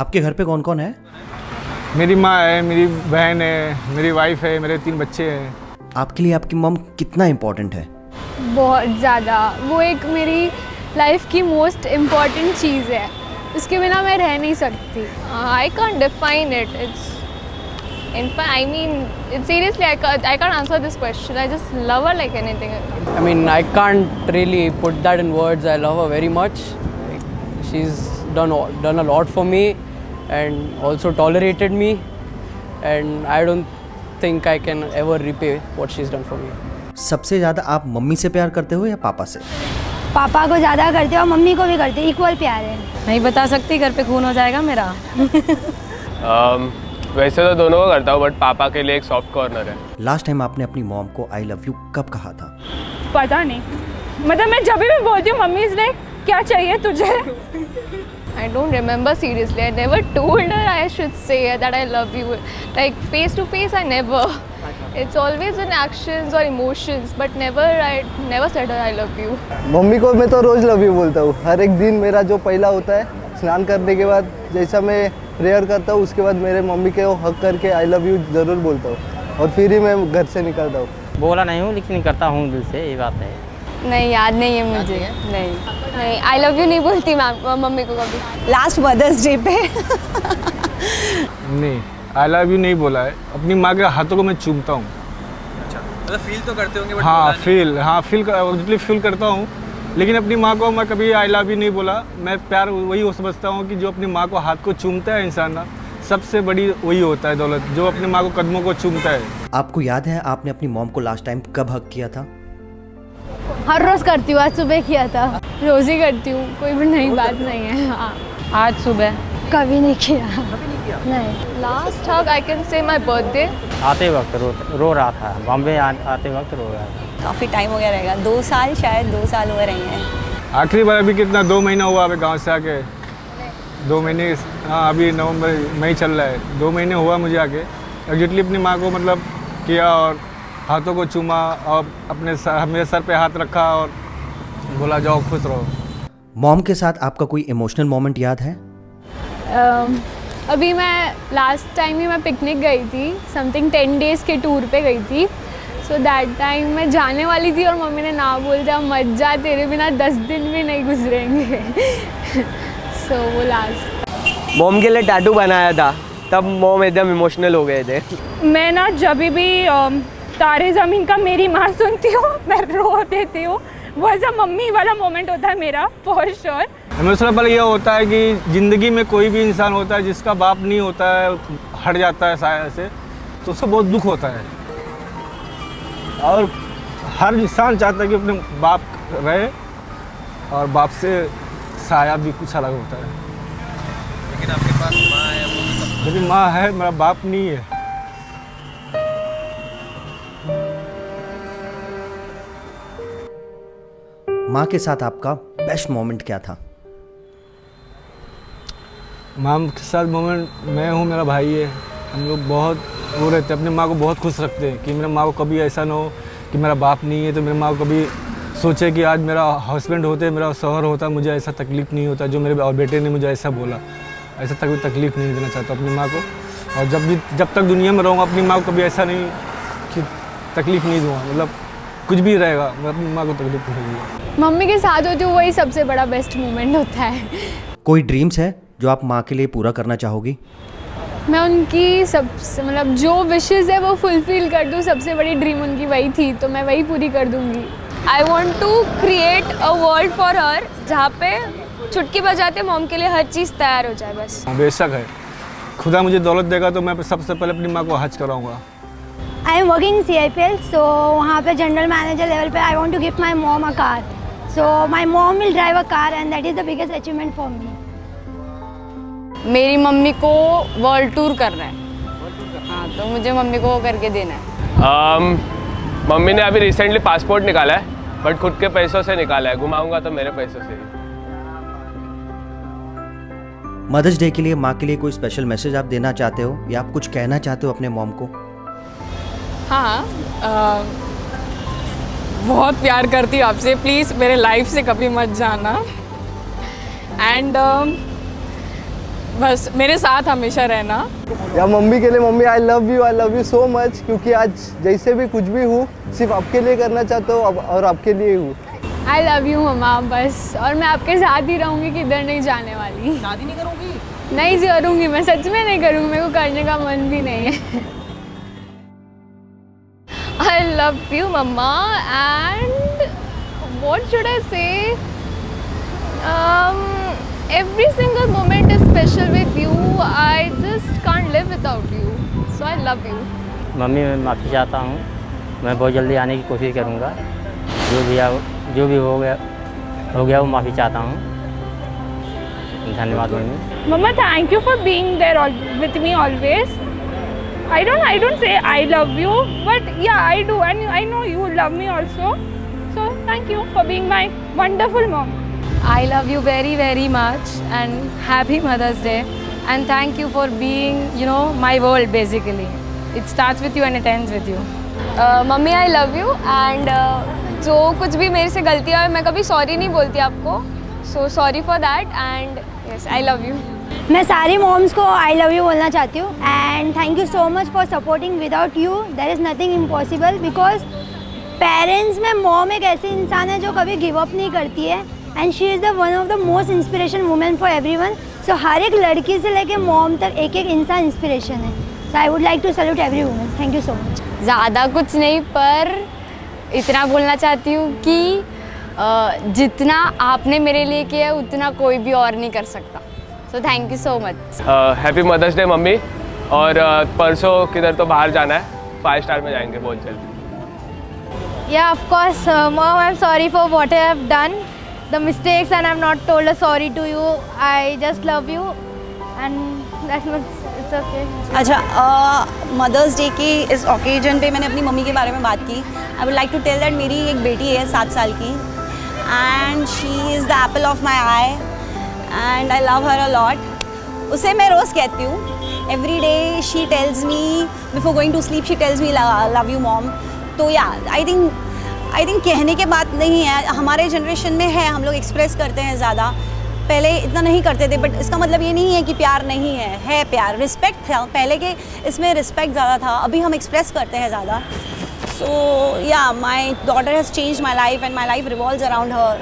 आपके घर पे कौन कौन है मेरी माँ है मेरी बहन है मेरी वाइफ है मेरे तीन बच्चे हैं आपके लिए आपकी मम कितना इम्पोर्टेंट है बहुत ज़्यादा वो एक मेरी लाइफ की मोस्ट इंपॉर्टेंट चीज़ है उसके बिना मैं रह नहीं सकती I can't define it it's in fact i mean it seriously I can't, I can't answer this question i just love her like anything I mean, I can't really put that in words. I love her very much. Like, she's done done a lot for me, and also tolerated me, and I don't think I can ever repay what she's done for me. सबसे ज़्यादा आप mummy से प्यार करते हो या पापा से? पापा को ज़्यादा करते और मम्मी को भी करते इक्वल प्यार है। नहीं बता सकती घर पे खून हो जाएगा मेरा। Um, वैसे तो दोनों को करता हूँ बट पापा के लिए एक सॉफ्ट कॉर्नर है। लास्ट टाइम आपने अपनी मॉम को आई लव यू कब कहा था? पता नहीं। मतलब मैं जब भी बोलती हूँ मम्मी ने क्या चाहिए तुझे i don't remember seriously i never told her i should say that i love you like face to face i never it's always in actions or emotions but never i never said her i love you mummy को मैं तो रोज़ love you बोलता हूँ हर एक दिन मेरा जो पहला होता है स्नान करने के बाद जैसा मैं प्रेयर करता हूँ उसके बाद मेरे मम्मी के हक करके आई लव यू ज़रूर बोलता हूँ और फिर ही मैं घर से निकलता हूँ बोला नहीं हूँ लेकिन करता हूँ दिल से ये बात है नहीं याद नहीं है मुझे। नहीं नहीं। आई लव यू नहीं बोलती मैम मम्मी को कभी। लास्ट मदर्स डे पे। नहीं आई लव यू नहीं बोला है। अपनी माँ के हाथों को मैं चूमता हूँ। मतलब फील तो करते होंगे हाँ फील हाँ फील जितनी फील करता हूँ। लेकिन अपनी माँ को मैं कभी आई लव यू नहीं बोला। मैं प्यार वही हो समझता हूँ कि जो अपनी माँ को हाथ को चूमता है इंसान ना सबसे बड़ी वही होता है दौलत जो अपनी माँ को कदमों को चूमता है। आपको याद है आपने अपनी मॉम को लास्ट टाइम कब हक किया था? हर रोज़ करती हूँ आज सुबह किया था। रोज़ ही करती हूँ कोई भी नई बात नहीं है हाँ। आज सुबह? कभी नहीं किया। नहीं लास्ट हग आई कैन से माई बर्थडे आते वक्त रो रो रहा था। बॉम्बे आते वक्त रो रहा था। काफ़ी टाइम हो गया रहेगा। दो साल शायद दो साल हो रहे हैं। आखिरी बार अभी कितना दो महीना हुआ अभी गाँव से आके? दो महीने हाँ अभी नवंबर मई चल रहा है। दो महीने हुआ मुझे आके। एग्जैक्टली अपनी माँ को मतलब किया और हाथों को चूमा और अपने सर, मेरे सर पे हाथ रखा और बोला जाओ खुश रहो। मॉम के साथ आपका कोई इमोशनल मोमेंट याद है? अम, अभी मैं लास्ट टाइम ही मैं पिकनिक गई थी समथिंग टेन डेज़ के टूर पे गई थी। सो दैट टाइम मैं जाने वाली थी और मम्मी ने ना बोल दिया मत जा तेरे बिना दस दिन भी नहीं गुजरेंगे। सो so, वो लास्ट मोम के लिए टैटू बनाया था तब मोम एकदम इमोशनल हो गए थे। मैं ना जब भी अम, तारे ज़मीन का मेरी माँ सुनती हूँ मैं रो देती हूँ। वो ऐसा मम्मी वाला मोमेंट होता है मेरा फॉर श्योर इमोशनल पल यह होता है कि ज़िंदगी में कोई भी इंसान होता है जिसका बाप नहीं होता है हट जाता है साया से तो उसको बहुत दुख होता है। और हर इंसान चाहता है कि अपने बाप रहे और बाप से साया भी कुछ अलग होता है। लेकिन आपके पास माँ है वो तो लेकिन माँ है मेरा बाप नहीं है। माँ के साथ आपका बेस्ट मोमेंट क्या था? माँ के साथ मोमेंट मैं हूँ, मेरा भाई है। हम लोग बहुत वो रहते अपनी माँ को बहुत खुश रखते हैं कि मेरे माँ को कभी ऐसा ना हो कि मेरा बाप नहीं है तो मेरे माँ को कभी सोचे कि आज मेरा हस्बैंड होते, मेरा शोहर होता, मुझे ऐसा तकलीफ़ नहीं होता, जो मेरे और बेटे ने मुझे ऐसा बोला। ऐसा तक तकलीफ़ नहीं देना चाहता अपनी माँ को। और जब भी, जब तक दुनिया में रहूँगा, अपनी माँ को कभी ऐसा नहीं कि तकलीफ़ नहीं दूँगा मतलब कुछ भी रहेगा मैं अपनी माँ को तकलीफ़ नहीं दूँगा मम्मी के साथ होती हूँ वही सबसे बड़ा बेस्ट मोमेंट होता है। कोई ड्रीम्स है जो आप माँ के लिए पूरा करना चाहोगी? मैं उनकी सबसे मतलब जो विशेज़ है वो फुलफिल कर दूँ सबसे बड़ी ड्रीम उनकी वही थी तो मैं वही पूरी कर दूँगी। I want to create a world for her जहाँ पे चुटकी बजाते मॉम के लिए हर चीज़ तैयार हो जाए बस। हाँ, बेशक है। खुदा मुझे दौलत देगा तो मैं सबसे पहले अपनी माँ को हज कराऊँगा। I am working C I P L so वहाँ पे जनरल मैनेजर लेवल पे I want to gift my mom a car so my mom will drive a car and that is the biggest achievement for me मेरी mummy को world tour करना है। हाँ तो मुझे मम्मी को वो करके देना है। Um, मम्मी ने अभी रिसेंटली पासपोर्ट निकाला है बट खुद के पैसों से निकाला है। घुमाऊँगा तो मेरे पैसों से ही। मदर्स डे के लिए माँ के लिए कोई स्पेशल मैसेज आप देना चाहते हो या आप कुछ कहना चाहते हो अपने मॉम को? हाँ बहुत प्यार करती हूँ आपसे। प्लीज़ मेरे लाइफ से कभी मत जाना। एंड बस मेरे साथ हमेशा रहना। या मम्मी के लिए mummy I love you I love you so much क्योंकि आज जैसे भी कुछ भी हूँ सिर्फ़ आपके लिए करना चाहता हूँ और आपके लिए हूँ। आई लव यू मम्मा बस। और मैं आपके साथ ही रहूँगी किधर नहीं जाने वाली। शादी नहीं करूँगी? नहीं करूँगी मैं सच में नहीं करूँगी मेरे को करने का मन भी नहीं है। Love you, Mama. And what should I say? Um, every single moment is special with you. I just can't live without you. So I love you. Mummy मैं माफ़ी चाहता हूँ मैं बहुत जल्दी आने की कोशिश करूँगा जो भी जो भी हो गया हो गया वो माफ़ी चाहता हूँ धन्यवाद मम्मी thank you for being there all, with me always. I don't I don't say I love you, but yeah, I do, and I know you love me also. So thank you for being my wonderful mom. I love you very very much and happy Mother's Day and thank you for being you know my world basically. It starts with you and it ends with you. मम्मी I love you and जो कुछ भी मेरे से गलती है मैं कभी सॉरी नहीं बोलती आपको so sorry for that and yes I love you मैं सारी मॉम्स को आई लव यू बोलना चाहती हूँ। And thank you so much for supporting without you there is nothing impossible because parents में मॉम एक ऐसी इंसान है जो कभी गिव अप नहीं करती है। And she is the one of the most inspiration women for everyone so हर एक लड़की से लेके मॉम तक एक एक इंसान इंस्पिरेशन है। So I would like to salute every women thank you so much ज़्यादा कुछ नहीं, पर इतना बोलना चाहती हूँ कि जितना आपने मेरे लिए किया है, उतना कोई भी और नहीं कर सकता। So thank you so much happy mother's day mummy. और अ, परसों किधर तो बाहर जाना है। फाइव स्टार में जाएँगे बहुत जल्द Yeah, of course, uh, mom, I'm sorry for what I have done, the mistakes, and I've not told a sorry to you. I just love you, and that's much, okay. अच्छा mother's day के इस occasion पे मैंने अपनी mummy के बारे में बात की। I would like to tell that मेरी एक बेटी है सात साल की। And she is the apple of my eye and I love her a lot उसे मैं रोज़ कहती हूँ every day she tells me before going to sleep she tells me love you mom तो या आई थिंक आई थिंक कहने के बात नहीं है। हमारे जनरेशन में है, हम लोग एक्सप्रेस करते हैं ज़्यादा। पहले इतना नहीं करते थे बट इसका मतलब ये नहीं है कि प्यार नहीं है। है प्यार रिस्पेक्ट था। पहले के इसमें रिस्पेक्ट ज़्यादा था, अभी हम एक्सप्रेस करते हैं ज़्यादा। सो या my daughter has change my life and my life revolve around her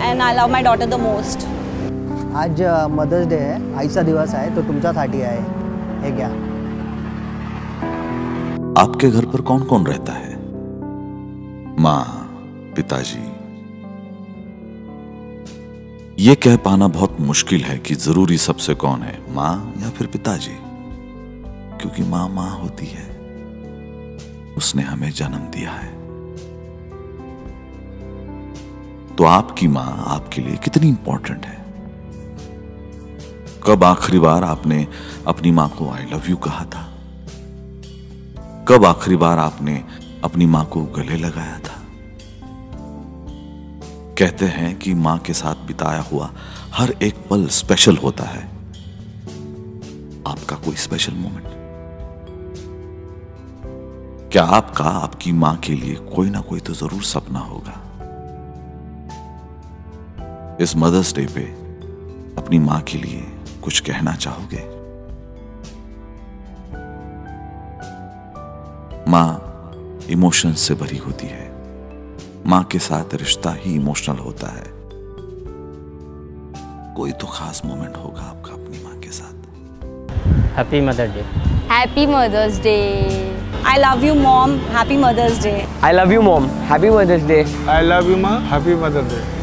and I love my daughter the most आज मदर्स डे आहे आईचा दिवस आहे तो तुमच्यासाठी आहे हे घ्या आपके घर पर कौन कौन रहता है? माँ, पिताजी। ये कह पाना बहुत मुश्किल है कि ज़रूरी सबसे कौन है, माँ या फिर पिताजी। क्योंकि माँ माँ होती है। उसने हमें जन्म दिया है। तो आपकी माँ आपके लिए कितनी इंपॉर्टेंट है? कब आखिरी बार आपने अपनी माँ को आई लव यू कहा था? कब आखिरी बार आपने अपनी माँ को गले लगाया था? कहते हैं कि माँ के साथ बिताया हुआ हर एक पल स्पेशल होता है। आपका कोई स्पेशल मोमेंट क्या आपका, आपकी माँ के लिए कोई ना कोई तो ज़रूर सपना होगा। इस मदर्स डे पे अपनी माँ के लिए कुछ कहना चाहोगे माँ इमोशन से भरी होती है माँ के साथ रिश्ता ही इमोशनल होता है कोई तो खास मोमेंट होगा आपका अपनी माँ के साथ happy mother day happy mother's day I love you mom happy mother's day I love you, mom. Happy Mother's Day. I love you, ma. Happy Mother's Day.